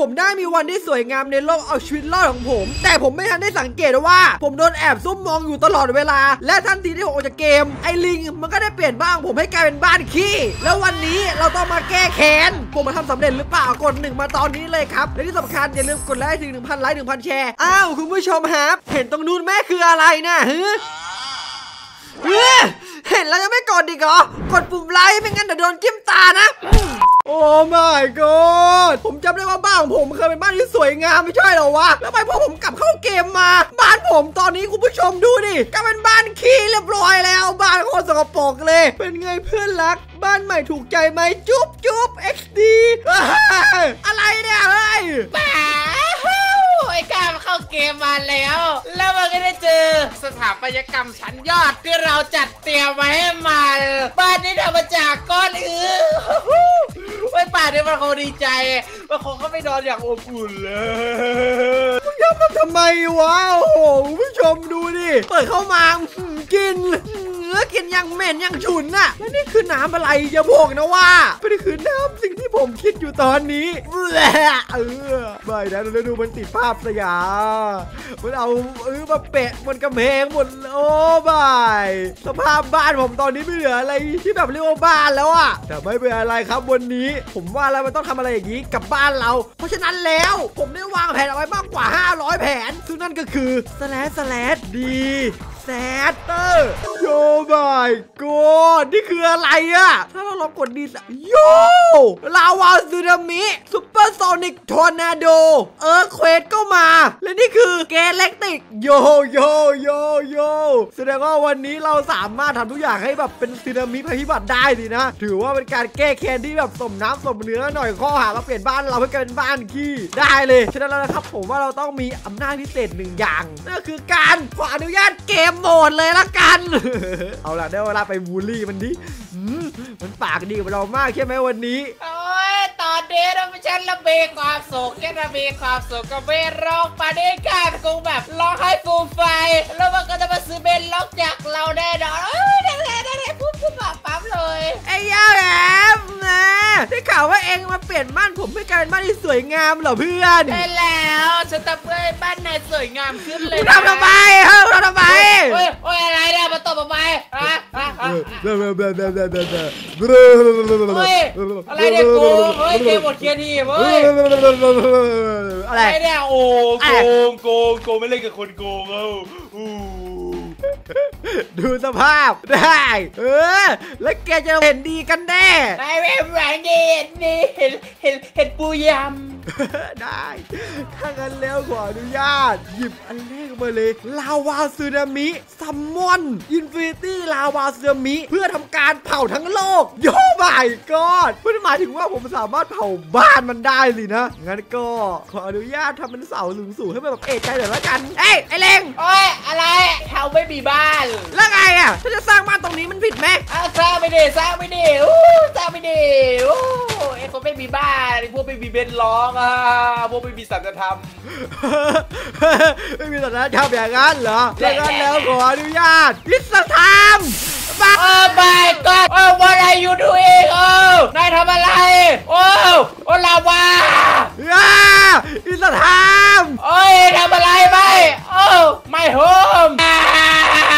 ผมได้มีวันที่สวยงามในโลกเอาชีวิตรอดของผม แต่ผมไม่ทันได้สังเกตว่า ผมโดนแอบซุ่มมองอยู่ตลอดเวลา และทันทีที่ผมออกจากเกม ไอ้ลิงมันก็ได้เปลี่ยนบ้างผมให้กลายเป็นบ้านขี้แล้ววันนี้เราต้องมาแก้แค้นผมมาทำสำเร็จหรือเปล่ากดหนึ่งมาตอนนี้เลยครับและที่สำคัญอย่าลืมกดไลค์ถึง1,000ไลค์1,000แชร์อ้าวคุณผู้ชมครับเห็นตรงนู้นแม่คืออะไรนะฮึเฮ้ยเห็นแล้วยังไม่กดอีกเหรอกดปุ่มไลค์ไม่งั้นเดี๋ยวโดนจิ้มตานะ โอ้ my god ผมจำได้ว่าบ้านของผมเคยเป็นบ้านที่สวยงามไม่ใช่หรอวะแล้วทำไมพอผมกลับเข้าเกมมา บ้านผมตอนนี้คุณผู้ชมดูดิก็เป็นบ้านขี้เรียบร้อยแล้ว บ้านโคตรสกปรกเลย เป็นไงเพื่อนรัก บ้านใหม่ถูกใจไหมจุ๊บจุ๊บ XD เอ้ยอะไรเนี่ยเฮ้ย ไอ้ก้ามเข้าเกมมาแล้ว แล้วมันก็ได้เจอสถาปัตยกรรมชั้นยอดที่เราจัดเตรียมไว้ให้มันบ้านนี้ทำมาจากก้อนอือไอ้ป่าเนี่ยมันคงดีใจมันคงเข้าไปนอนอย่างอบอุ่นเลยยับมันทำไมวะโอ้โหคุณผู้ชมดูดิ เปิดเข้ามากิน อื้อแล้วกินยังเหม็นยังฉุนน่ะแล้วนี่คือน้ำอะไรอย่าบอกนะว่าไม่ได้คือน้ำสิ่งที่ผมคิดอยู่ตอนนี้เออไม่นะแล้วดูมันติดภาพสยามันเอาเออมาเปะบนกำแพงหมดโอ้บายสภาพบ้านผมตอนนี้ไม่เหลืออะไรที่แบบเรียกว่าบ้านแล้วอะแต่ไม่เป็นอะไรครับวันนี้ผมว่าแล้วมันต้องทำอะไรอย่างนี้กับบ้านเรา เพราะฉะนั้นแล้วผมได้วางแผนเอาไว้มากกว่า 500 แผนซึ่งนั่นก็คือ slash slash d แแซตเตอร์โยบายกดนี่คืออะไรอะถ้าเราลองกดดีสโยลาวาสึนามิ supersonic tornado เออ quest ก็มา และนี่คือ galactic โยโยโยโยแสดงว่าวันนี้เราสามารถทำทุกอย่างให้แบบเป็นสึนามิภัยพิบัติได้สินะ ถือว่าเป็นการแก้แค้นที่แบบสมน้ำสมเนื้อหน่อยข้อหามาเปลี่ยนบ้านเราให้กลายเป็นบ้านขี้ได้เลย ฉะนั้นแล้วนะครับผมว่าเราต้องมีอำนาจพิเศษหนึ่งอย่างนั่นคือการขออนุญาต game mode เลยละกัน เอาล่ะได้เวลาไปบูลลี่มันดิอืมมันปากดีกับเรามากใช่ไหมวันนี้โอ้ยตอนนี้เราไม่ใช่ระเบียงความสุขแค่ระเบียงความสุขก็ไม่ร้องปานี้กันคงแบบร้องให้ฟูมไฟ แล้วมันก็จะมาซื้อเบนล็อกจากเราแน่นอนเอ้ยได้เลยได้เลยปุ๊บปุ๊บปั๊บปั๊บเลยไอ้ย่าแหลมนะ ได้ข่าวว่าเองมาเปลี่ยนบ้านผมให้กลายเป็นบ้านที่สวยงามเหรอเพื่อนได้แล้วฉันทำเพื่อให้บ้านนายสวยงามขึ้นเลยทำทำไมเฮ้ยทำทำไมโอ้ยโอ้ยอะไรเนี่ยมาตบทำไมฮะฮะฮะเฮ้ยอะไรเนี่ยกูเฮ้ย game mode creative เฮ้ยอะไรอะไรเนี่ยโอ้โกงโกงโกงไม่เล่นกับคนโกงเอ้าอู้ ดูสภาพได้ เออ แล้วแกจะเห็นดีกันแน่ ไม่เหมือนดีนี่เห็นเห็นเห็นปูย ได้ ถ้างั้นแล้วขออนุญาต หยิบอันแรกมาเลย lava tsunami summon infinity lava tsunami เพื่อทำการเผาทั้งโลก โย่บายกอดมันหมายถึงว่าผมสามารถเผาบ้านมันได้สินะ งั้นก็ขออนุญาตทำเป็นเสาสูงๆให้มันแบบเอกใจหน่อยละกัน เอ้ยไอ้เลงำโอ้ยอะไรเขาไม่มีบ้าน แล้วไงอะถ้าจะสร้างบ้านตรงนี้มันผิดไหมอ้าวสร้างไม่ดีสร้างไม่ดีอู้สร้างไม่ดีอู้ไอ้คนไม่มีบ้านไอ้พวกไม่มีเบนร้องอะพวกไม่มีสัจธรรมไม่มีสัญญาธรรมอย่างนั้นเหรออย่างนั้นแล้วขออนุญาตพิสธรรมมาโอ้ my god โอ้ what are you doing โอ้นายทำอะไร โอ้โอ้ลาวาอ่าพิสธรรมโอ้ยทำอะไรไหมโอ้ไม่โฮมโย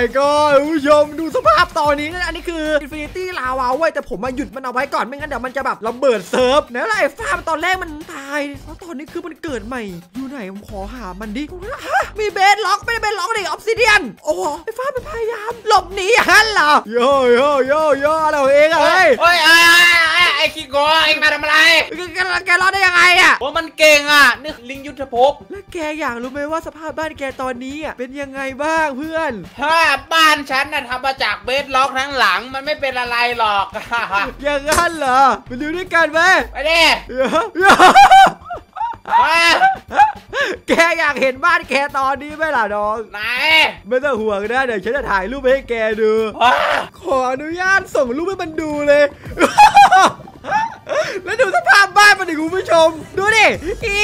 บายก็คุณผู้ชมดูสภาพตอนนี้นะอันนี้คือ Infinity Lava เว้ยแต่ผมมาหยุดมันเอาไว้ก่อนไม่งั้นเดี๋ยวมันจะแบบระเบิดเซิร์ฟแล้วไอ้ฟ้ามันตอนแรกมันตายแล้วตอนนี้คือมันเกิดใหม่ อยู่ไหนผมขอหามันดิฮะมี bedrock ไม่ได้ bedrock ดิ obsidian โอ้โหไอ้ฟ้ามันพยายามหลบหนีอย่างนั้นเหรอโยโยโยโยอะไรของเองอะเฮ้ยโอ้ยไอ้ไอ้ไอ้ขี้โกงไอ้มาทำอะไรแกแกแกรอดได้ยังไงอะว่ามันเก่งอะนี่ลิงยุทธภพแล้วแกอยากรู้ไหมว่าสภาพบ้านแกตอนนี้อะเป็นยังไงบ้างเพื่อนถ้าบ้านฉันน่ะทำมาจาก bedrock ทั้งหลังมันไม่เป็นอะไรหรอก อย่างนั้นเหรอไปดูด้วยกันไหมไปดิเดี๋ยวเดี๋ยวมาแกอยากเห็นบ้านแกตอนนี้ไหมล่ะน้อง ไหน ไม่ต้องห่วงนะเดี๋ยวฉันจะถ่ายรูปให้แกดูว้าขออนุญาตส่งรูปให้มันดูเลย แล้วดูสภาาพบ้านมันดิคุณผู้ชม ดูดิ อี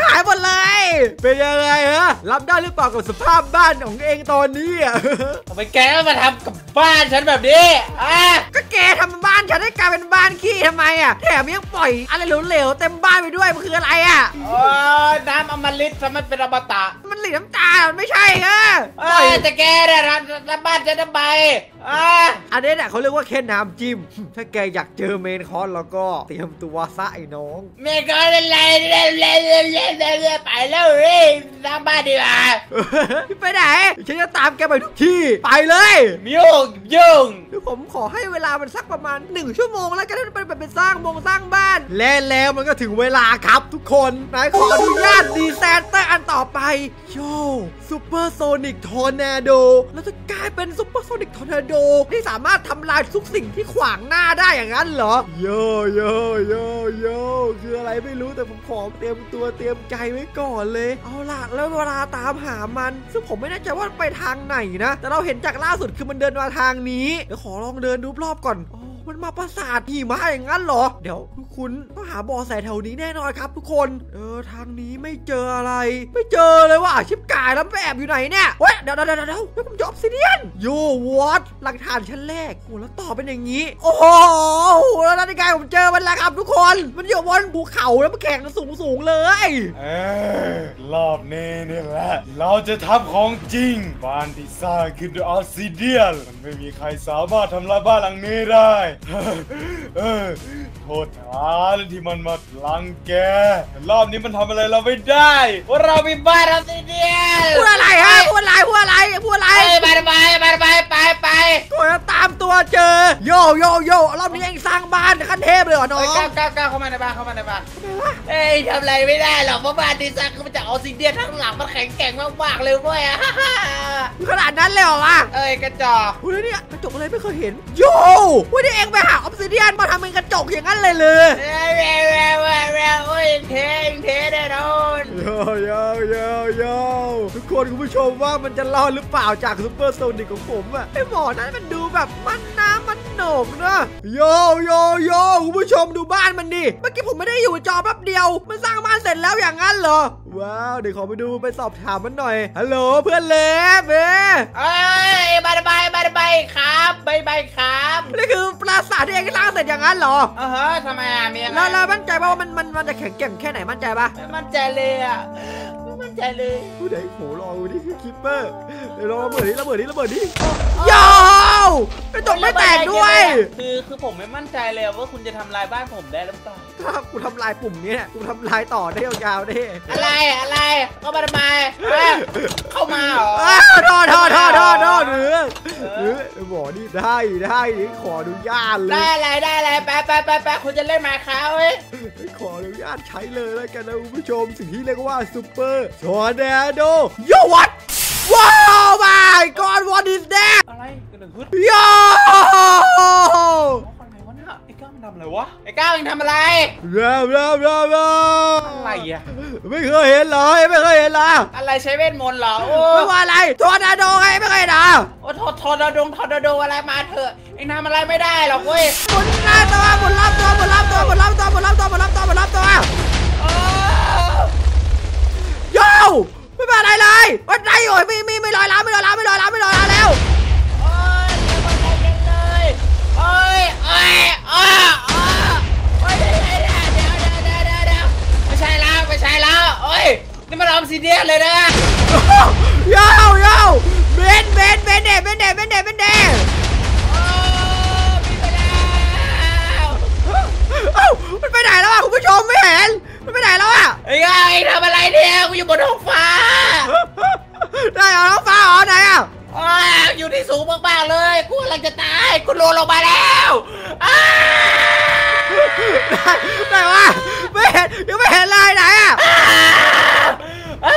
หายหมดเลย เป็นยังไงฮะ รับได้หรือเปล่ากับสภาพบ้านของเองตอนนี้อะทำไมแกมาทำกับบ้านฉันแบบนี้อะก็แกทำบ้านฉันให้กลายเป็นบ้านขี้ทำไมอะแถมยังปล่อยอะไรเหลวๆเต็มบ้านไปด้วยมันคืออะไรอะโอ้ยน้ำอมฤตทำไมเป็นอมตะ มันหลีน้ำตาลไม่ใช่ฮะปเอ้ล่อยยแต่แกเนี่ยรับรับบ้านฉันทำไมอันนี้เนี่ยเขาเรียกว่าแค่น้ำจิ้ม ถ้าแกอยากเจอเมนคอนแล้วก็เตรียมตัวซะไอ้น้อง เมนคอสอะไรเล่นเไปแล้วเร่งสร้างบ้านดีกว่าไปไหน ฉันจะตามแกไปทุกที่ ไปเลยยุ่งยุ่งผมขอให้เวลามันสักประมาณ 1 ชั่วโมงแล้วกันที่มันเป็นสร้างโบงสร้างบ้าน แล้วแล้วมันก็ถึงเวลาครับทุกคนนายขออนุญาต disaster อันต่อไปโย่ supersonic tornado แล้วจะกลายเป็น supersonic tornado ที่สามารถทำลายทุกสิ่งที่ขวางหน้าได้อย่างนั้นเหรอ โยโยโยโยคืออะไรไม่รู้แต่ผมขอเตรียมตัวเตรียมใจไว้ก่อนเลย เอาล่ะ แล้วเวลาตามหามัน ซึ่งผมไม่แน่ใจว่ามันไปทางไหนนะ แต่เราเห็นจากล่าสุดคือมันเดินมาทางนี้ เดี๋ยวขอลองเดินดูรอบก่อนอ๋อ มันมาปราสาทหิมะอย่างนั้นเหรอ เดี๋ยวทุกคุณต้องหาบอแสแถวนี้แน่นอนครับทุกคน เออทางนี้ไม่เจออะไร ไม่เจอเลยว่ะชิบกายแล้วไปแอบอยู่ไหนเนี่ยเว้ยเดี๋ยวเดี๋ยวเดี๋ยวเดี๋ยวเฮ้ยผมจออฟซิเดียนโยวอตหลักฐานชั้นแรกโอ้แล้วต่อเป็นอย่างนี้ โอ้โหแล้วนาฬิกาผมเจอมันแล้วครับทุกคน มันอยู่บนภูเขาแล้วมันแข่งสูงสูงเลยเออรอบนี้นี่แหละ เราจะทำของจริง บ้านที่สร้างขึ้นด้วยออซิเดียนมันไม่มีใครสามารถทำลายบ้านหลังนี้ได้ uh, ษฐานที่มันมาลังแกรอบนี้มันทำอะไรเราไม่ได้ว่าเรามีบ้านเราสิเดียพูดอะไรฮะพูดอะไรพูดอะไรพูดอะไร ไปไปไปไปไปไปก็จะตามตัวเจอ โยโยโยรอบนี้เองสร้างบ้านขั้นเทพเลยเหรอน้องก้าวก้าวก้าวเข้ามาในบ้านเข้ามาในบ้านเอ้ยทำอะไรไม่ได้หรอกเพราะบ้านที่สร้างขึ้นมาจาก obsidian ทั้งหลังมันแข็งแกร่งมากๆเลยเว้ยอะ ขนาดนั้นเลยเหรอวะเอ้ยกระจอก พูดแล้วเนี่ยกระจกอะไรไม่เคยเห็นโยวันนี้เองไปหา obsidian มาทำเป็นกระจกอย่างนั้นเลยเลยเอ้ยเอ้ยเอ้ยเอ้ยเอ้ยโอ้ยเทงเทแน่นอนโยโยโยโยทุกคนคุณผู้ชมว่ามันจะรอดหรือเปล่าจาก supersonic ของผมอะไอหมอนั้นมันดูแบบมันน้ำมันโหนกนะโยโยโยคุณผู้ชมดูบ้านมันดิเมื่อกี้ผมไม่ได้อยู่จอแป๊บเดียว มันสร้างบ้านเสร็จแล้วอย่างนั้นเหรอ ว้าวเดี๋ยวขอไปดูไปสอบถามมันหน่อยฮัลโหลเพื่อนเล็บเอ้เอ้ยบายบายบายบายครับบายบายครับนี่คือปราสาทที่เองสร้างเสร็จอย่างนั้นเหรออ่าฮะทำไมอะมีอะไรแล้วเรามั่นใจป่ะว่ามันมันมันจะแข็งแกร่งแค่ไหนมั่นใจป่ะไม่มั่นใจเลยอะไม่มั่นใจเลยผู้ใดโห รอดูนี่คือคิปเปอร์เดี๋ยวลองระเบิดนี้ระเบิดนี้ระเบิดนี้ยาวกระจกไม่แตกด้วย คือคือผมไม่มั่นใจเลยว่าคุณจะทำลายบ้านผมได้หรือเปล่าถ้ากูทำลายปุ่มนี้เนี่ยกูทำลายต่อได้ยาวๆได้อะไรอะไรเข้ามาทำไมเอ้ยเข้ามาเหรออ้าวทอทอทอทอทอหรือหรือหมอนี่ได้ได้ขออนุญาตเลได้ยอะไรได้อะไรไปไปไปไปคุณจะเล่นหมาค้าเว้ยขออนุญาตใช้เลยแล้วกันนะคุณผู้ชมสิ่งที่เรียกว่าซูเปอร์ทอร์นาโดโยวัดว้าว my god what is that อะไรกระหนึ่งฮึดโยคนไหนวะเนี่ยไอ้ก้าวมันทำอะไรวะ ไอ้ก้าวมันทำอะไรเร็วเร็วเร็วเร็วอะไรอะ ไม่เคยเห็นเลยไม่เคยเห็นเลยอะไรใช้เวทมนต์เหรอโอ้ไม่ว่าอะไรทอร์นาโดไงไม่เคยเห็นเหรอโอ้ทอทอร์นาโดงทอร์นาโดอะไรมาเถอะเอ็งทำอะไรไม่ได้หรอกเว้ยหมุนหน้าตัวหมุนรอบตัวหมุนรอบตัวหมุนรอบตัวหมุนรอบตัวหมุนรอบตัวหมุนรอบตัวโอ้โย ไม่เป็นไรเลยวันไหนโอ้ยมีมีไม่ลอยล้าไม่ลอยล้าไม่ลอยล้าไม่ลอยล้าแล้วโอ้ยเดี๋ยวมันได้ยังเลยโอ้ยโอ้ยโอ้ยโอ้ยโอ้ยเดี๋ยวเดี๋ยวเดี๋ยวเดี๋ยวเดี๋ยวเดี๋ยวเดี๋ยวไม่ใช่แล้วไม่ใช่แล้วโอ้ยนี่มันออมซิเดียนเลยนะโยโยเบนเบนเบนเดเบนเดเบนเดเบนเดโอ้มีไปแล้วเอ้ามันไปไหนแล้วอะคุณผู้ชมไม่เห็น มันไปไหนแล้วอะไอ้ไงทำอะไรเนี่ยกูอยู่บนท้องฟ้า ได้เหรอน้องฟ้าเหรอไหนอะโอ้ยอยู่ที่สูงมากๆเลยกูกำลังจะตายกูโลลงมาแล้วอ้าได้ได้วะไม่เห็นยังไม่เห็นเลยไหนอะอ้า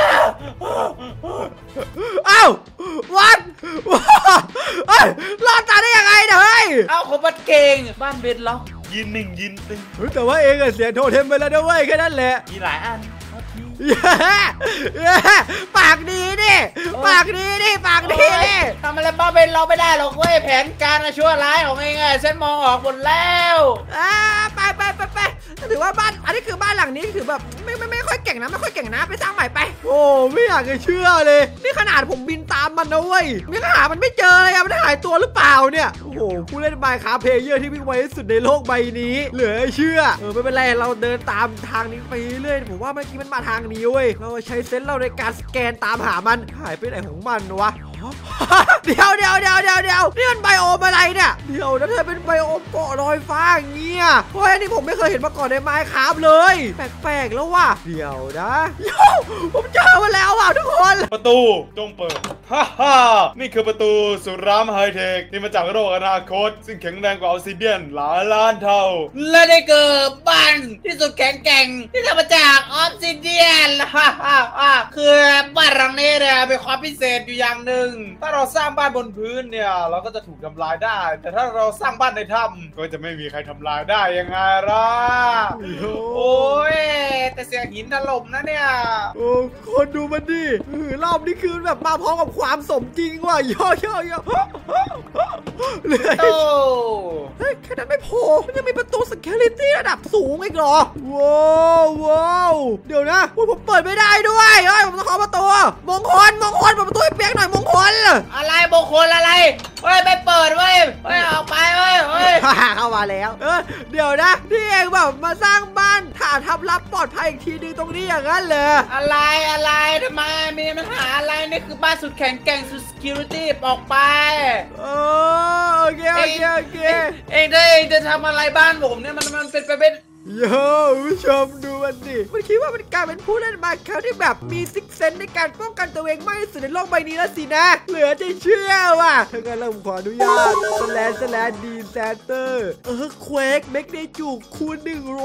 เอ้าวัดเฮ้ยรอดตายได้ยังไงเนี่ยเฮ้ยเอาคนบัดเก่งบ้านเบนล็อก ยินหนึ่งยินตึงเฮ้ยแต่ว่าเองอะเสียโทเทมไปแล้วนะเว้ยแค่นั้นแหละ มีหลายอันโอเคเย้เย้ปากดีดิปากดีดิปากดีดิทำอะไรบ้าเบนล็อกไม่ได้หรอกเว้ยแผนการชั่วร้ายของเองไงเส้นมองออกหมดแล้วอ่าไปไปไปไป ถือว่าบ้าน อันนี้คือบ้านหลังนี้ถือแบบไม่ไม่ไม่ค่อยเก่งนะไม่ค่อยเก่งนะไปสร้างใหม่ไป โอ้ไม่อยากจะเชื่อเลย นี่ขนาดผมบินตามมันนะเว้ยนี่ขนาดมันไม่เจอเลยอะมันหายตัวหรือเปล่าเนี่ยโอ้โหผู้เล่น Minecraft player ที่วิ่งไวที่สุดในโลกใบนี้ เหลือเชื่อเออไม่เป็นไรเราเดินตามทางนี้ไปเรื่อยผมว่าเมื่อกี้มันมาทางนี้เว้ยเราใช้ sense เราในการสแกนตามหามันหายไปไหนของมันวะเดี๋ยวเดี๋ยวเดี๋ยวเดี๋ยว ยเดี๋ยวนะเธอเป็น biome เกาะลอยฟ้าอย่างเงี้ยเพราะอันนี้ผมไม่เคยเห็นมาก่อนใน Minecraft เลย แปลกๆแล้วว่ะเดี๋ยวนะโย่ผมเจอมาแล้วว่ะทุกคนประตูจงเปิดฮ่าฮ่านี่คือประตูสู่รามไฮเทคที่มาจากโลกอนาคต ซึ่งแข็งแรงกว่า obsidian หลายล้านเท่า และได้เกิดบ้านที่สุดแข็งแกร่งที่ทำมาจาก obsidian ฮ่าฮ่าฮ่าคือบ้านหลังนี้เนี่ยเป็นความพิเศษอยู่อย่างหนึ่งถ้าเราสร้างบ้านบนพื้นเนี่ยเราก็จะถูกทำลายได้ แต่ถ้าเราสร้างบ้านในถ้ำก็จะไม่มีใครทำลายได้ยังไงล่ะ โอ้ยแต่เสียงหินถล่มนะเนี่ย โอ้คนดูมันดิเออรอบนี้คือแบบมาพร้อมกับความสมจริงว่ะย่อย่อย่อเลยโอ้เฮ้ยแค่นั้นไม่พอมันยังมีประตูสเกลิตี้ระดับสูงอีกเหรอ ว้าวว้าวเดี๋ยวนะอุ๊ยผมเปิดไม่ได้ด้วยเฮ้ยผมต้องเคาะประตูมงคลมงคลเปิดประตูให้เปียกหน่อยมงคล อะไรมงคลอะไรเฮ้ยไม่เปิดเว้ยเฮ้ยออกไปเว้ยเฮ้ยเข้ามาแล้ว เออเดี๋ยวนะที่เองแบบมาสร้างบ้านฐานทับรับปลอดภัยอีกทีนึงตรงนี้อย่างนั้นเลยอะไรอะไรทำไมมีปัญหาอะไรนี่คือบ้านสุดแข็งแกร่งสุด security ออกไปเออโอเคโอเคโอเคเองได้เองจะทำอะไรบ้านผมเนี่ยมันมันเป็นไปเป็น โย่ผู้ชมดูมันดิ มันคิดว่ามันกลายเป็นผู้เล่นมาแคลที่แบบมีซิกเซนในการป้องกันตัวเองมากที่สุดในโลกใบนี้แล้วสินะ เหลือจะเชื่อว่ะถ้างั้นเราขออนุญาต slash slash disaster earthquake magnitude คูณ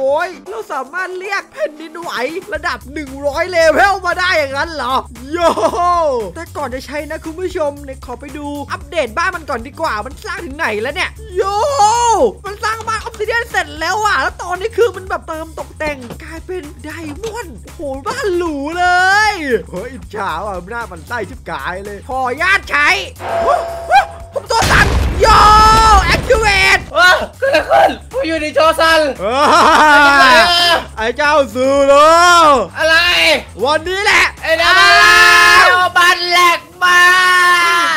100 เราสามารถเรียกแผ่นดินไหวระดับ 100 เลเวลมาได้อย่างนั้นเหรอ โย่แต่ก่อนจะใช้นะคุณผู้ชมเนี่ยขอไปดูอัปเดตบ้านมันก่อนดีกว่า มันสร้างถึงไหนแล้วเนี่ย โย่มันสร้างบ้าน obsidian เสร็จแล้วอะ แล้วตอนนี้คือมันแบบเติมตกแต่งกลายเป็น diamond โอ้โหบ้านหรูเลยเฮ้ยอิจฉาว่ะหน้ามันไส้ชิบกายเลยขออนุญาตใช้ผมตัวสั่นโย่แอคทีเวตว้าเกิดอะไรขึ้นผมอยู่ในโจซันไอ้เจ้าซูโร่อะไร วันนี้แหละไอ้ดาวบ้านแหลกมา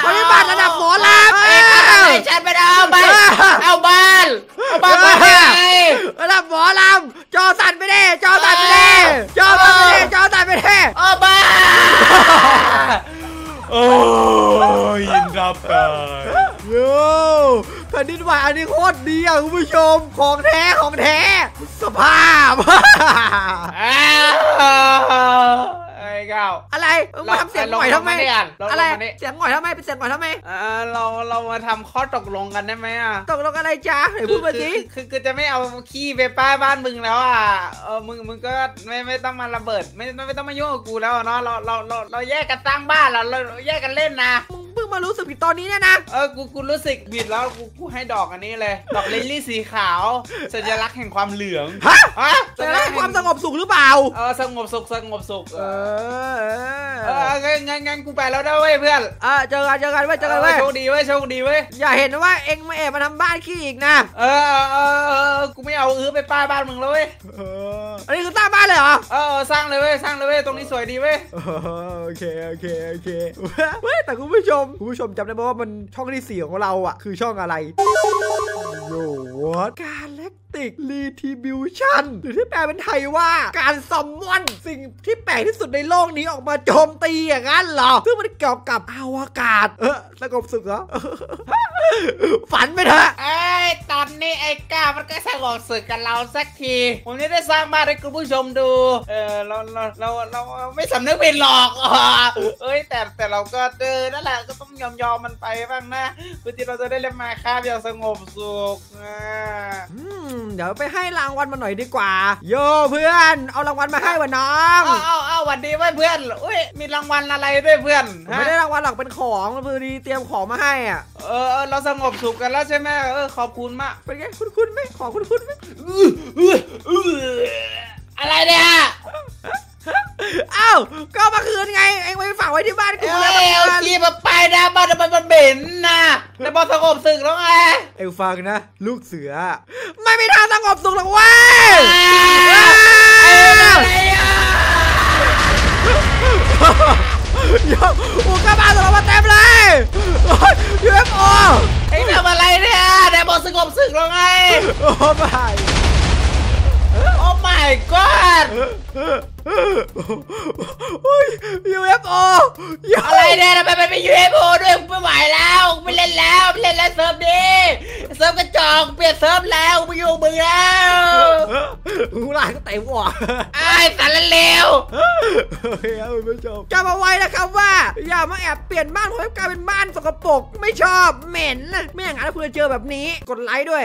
วันนี้บ้านระดับหมอลำไอ้ไอ้ฉันไปเอาไปเอาบ้าน เอาบ้าไปไงระดับหมอลำจอสั่นไปเด้จอสั่นไปเด้จอสั่นไปเด้จอสั่นไปเด้เอาบ้าโอ้ยยินรับตายโย่แผ่นดินไหวอันนี้โคตรดีอะคุณผู้ชมของแท้ของแท้สภาพ ก้าอะไรมึงมาทำเสียงหน่อยทำไมเราลงมาเนี่ยเราลงมาอะไรเนี่ยเสียงหน่อยทำไมเป็นเสียงหน่อยทำไมเออเราเรามาทำข้อตกลงกันได้ไหมอะตกลงอะไรจ๊ะไหนพูดมาสิคือคือคือจะไม่เอาขี้ไปป้ายบ้านมึงแล้วอะเออมึงมึงก็ไม่ไม่ต้องมาระเบิด ไม่ไม่ไม่ต้องมายุ่งกับกูแล้วอะเนาะเราเราเราเราแยกกันสร้างบ้านเราเราเราแยกกันเล่นนะมึงเพิ่ง มารู้สึกผิดตอนนี้เนี่ยนะ เออ กูกูรู้สึกผิดแล้วกูกูให้ดอกอันนี้เลย ดอกลิลลี่สีขาว สัญลักษณ์แห่งความเหลืองฮะฮะแต่ได้ความสงบสุขหรือเปล่า เออสงบสุขสงบสุข เอเอออเอองั้นงั้นงั้นกูไปแล้วนะเว้ยเพื่อนเออเจอกันเจอกันไว้ยเจอกันไว้ยโชคดีเว้ยโชคดีเว้ย อย่าเห็นนะว่าเอ็งมาแอบมาทำบ้านขี้อีกนะเออเออเออเออกูไม่เอาอื้อไปป้ายบ้านมึงแล้วเว้ยเอออันนี้คือสร้างบ้านเลยเหรอ เออเออสร้างเลยเว้ยสร้างเลยเว้ยตรงนี้สวยดีเว้ยเออโอเค โอเค โอเคเว้ยแต่คุณผู้ชมคุณผู้ชมจำได้ไหมว่ามันช่องที่สี่ของเราอะ คือช่องอะไรโยวัดการเล็กติกรีทิบิวชันหรือที่แปลเป็นไทยว่าการซัมมอนสิ่งที่แปลกที่สุดในโลกนี้ออกมาโจมตีอย่างนั้นเหรอ ซึ่งมันเกี่ยวกับอวกาศ เออสงบสุขเหรอ ฝันไปเถอะไอ้ยตอนนี้ไอ้ก้ามันก็สงบศึกกับเราสักที ผมจะได้สร้างบ้านให้คุณผู้ชมดู เออเราเราเราเราไม่สำนึกผิดหรอกอ่าเอ้ยแต่แต่เราก็เจอนั่นแหละก็ต้องยอมยอมมันไปบ้างนะเพื่อที่เราจะได้เล่นมาคาบอย่างสงบสุขอ่าอืมเดี๋ยวไปให้รางวัลมาหน่อยดีกว่า โยเพื่อน เอารางวัลมาให้วะน้องเอาเอาเอาหวันดีเว้ยเพื่อนอุ้ยมีรางวัลอะไรด้วยเพื่อนผมฮะไม่ได้รางวัลหรอกเป็นของพอดีเตรียมของมาให้อะเออเออเราสงบสุขกันแล้วใช่ไหมเออขอบคุณมากเป็นไงคุณคุณไหมของคุณคุณไหม ก็เอามาคืนไง เองไปฝากไว้ที่บ้านกูเอ้แล้วยเอามันขี้มาไปนะบ้านทำไมมันเหม็นนะแต่บอลสงบศึกแล้วไงเองฟังนะ ลูกเสือ ไม่มีทางสงบสุขหรอกเว้ยเอ้ยอะไรอะเดี๋ยวอุกกาบาตตกลงมาเต็มเลยโอ้ย UFO ไอ้ทำอะไรเนี่ยแต่บอลสงบศึกแล้วไง โอ้ไม่ oh my god โอ้ย UFO อย่าอะไรเนี่ยทำไมมันเป็น UFO ด้วยกูไม่ไหวแล้วกูไม่เล่นแล้วไม่เล่นแล้วเซิร์ฟนี้เซิร์ฟกระจอกเปลี่ยนเซิร์ฟแล้วกูไม่อยู่มึงแล้วหูหลานก็เต็มหัวไอ้สารเลวโอเคครับคุณผู้ชมจำเอาไว้นะครับว่า อย่ามาแอบเปลี่ยนบ้านเพราะกลายเป็นบ้านสกปรกไม่ชอบเหม็นไม่อย่างนั้นเพื่อเจอแบบนี้กดไลค์ด้วย